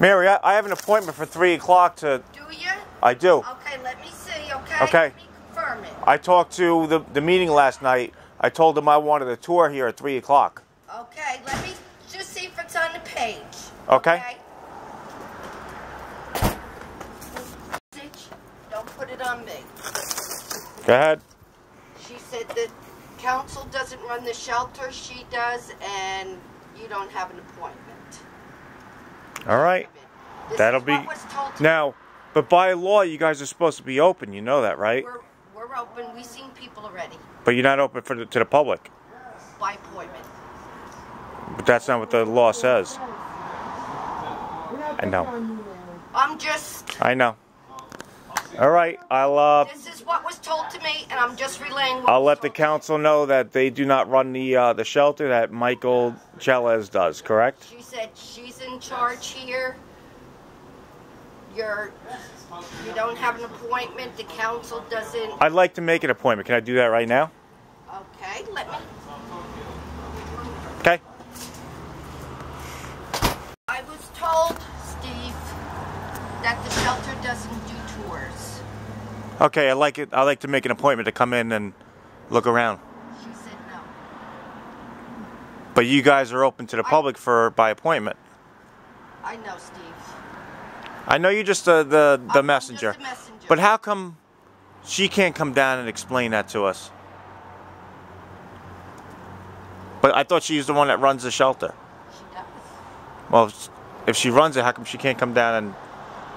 Mary, I, I have an appointment for 3 o'clock to... Do you? I do. Okay, let me see, okay? Okay. Let me confirm it. I talked to the, the meeting last night. I told them I wanted a tour here at 3 o'clock. Okay, let me just see if it's on the page. Okay. okay? Don't put it on me. Go ahead. She said that council doesn't run the shelter, she does, and you don't have an appointment. All right. That'll be... what was told to Now, but by law, you guys are supposed to be open. You know that, right? We're, we're open, we've seen people already, But you're not open for the, to the public. by appointment. But that's not what the law says. I know. I'm just, I know. All right. I'll uh, this is what was told to me, and I'm just relaying what I'll let the council know that they do not run the uh, the shelter that Michal Chelez does. Correct? She said she's in charge here. You're, you don't have an appointment, the council doesn't. I'd like to make an appointment. Can I do that right now? Okay, let me, Okay. I was told, Steve, that the shelter doesn't do tours. Okay. I like it. I like to make an appointment to come in and look around. She said no. But you guys are open to the public for by appointment. I know, Steve. I know you're just uh, the the I'm messenger. messenger. But how come she can't come down and explain that to us? But I thought she's the one that runs the shelter. She does. Well, if she runs it, how come she can't come down and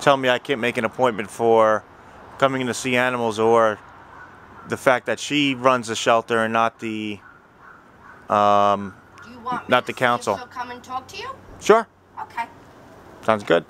tell me I can't make an appointment for coming in to see animals or the fact that she runs the shelter and not the um Do you want me Not the council. come and talk to you? Sure. Okay. Sounds good.